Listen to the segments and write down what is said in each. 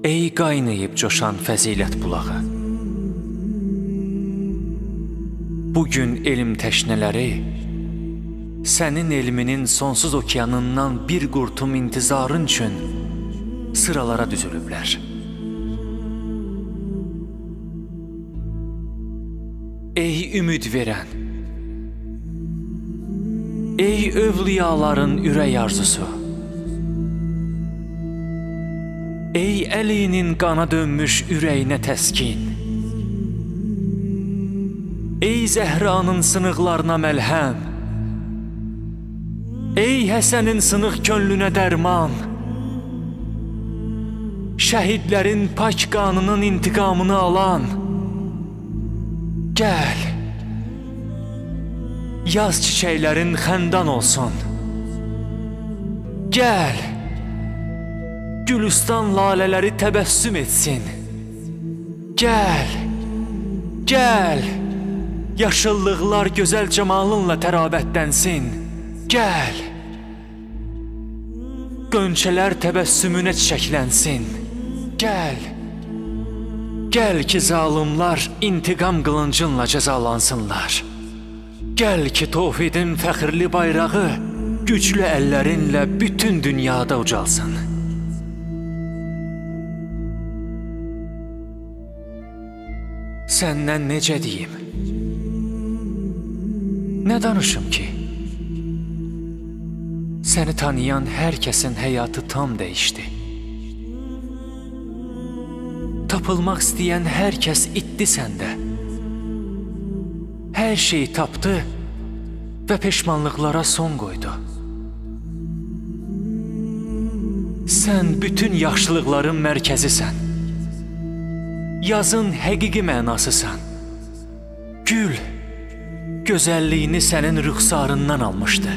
Ey qaynayıb coşan fəzilət bulağı. Bu gün elm təşnələri sənin elminin sonsuz okeanından bir qurtum intizarın üçün sıralara düzülüblər. Ey ümid verən, ey övliyaların ürək arzusu, ey əlinin qana dönmüş ürəyinə təskin, ey Zəhranın sınıqlarına məlhəm, ey Həsənin sınıq könlünə dərman, şəhidlərin pak qanının intiqamını alan, gəl, yaz çiçəklərin xəndan olsun, gəl, Gülüstan lalələri təbəssüm etsin. Gəl, gəl, yaşıllıqlar gözəl camalınla tərabətlənsin. Gəl, qönçələr təbəssümünə çiçəklənsin. Gəl, gəl ki, zalımlar intiqam qılıncınla cəzalansınlar. Gəl ki, Tovhidin fəxrli bayrağı güclü əllərinlə bütün dünyada ucalsın. Səndən necə deyim? Nə danışım ki? Səni tanıyan hər kəsin həyatı tam dəyişdi. Tapılmaq istəyən hər kəs itdi səndə. Hər şeyi tapdı və peşmanlıqlara son qoydu. Sən bütün yaxşılıqların mərkəzisən yazın həqiqi mənasısan. Gül gözəlliyini sənin rüxsarından almışdı.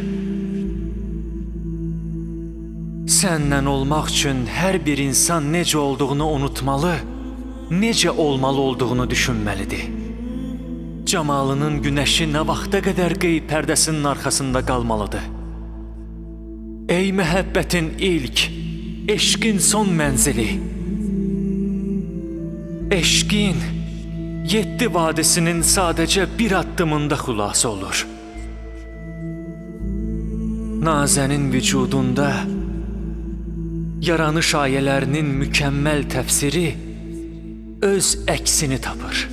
Səndən olmaq üçün hər bir insan necə olduğunu unutmalı, necə olmalı olduğunu düşünməlidir. Camalının günəşi nə vaxta qədər qeyb pərdəsinin arxasında qalmalıdır. Ey məhəbbətin ilk, eşqin son mənzili, Eşqin yeddi vadisinin sadəcə bir addımında xülasə olur. Nazənin vücudunda yaranış ayələrinin mükəmməl təfsiri öz əksini tapır.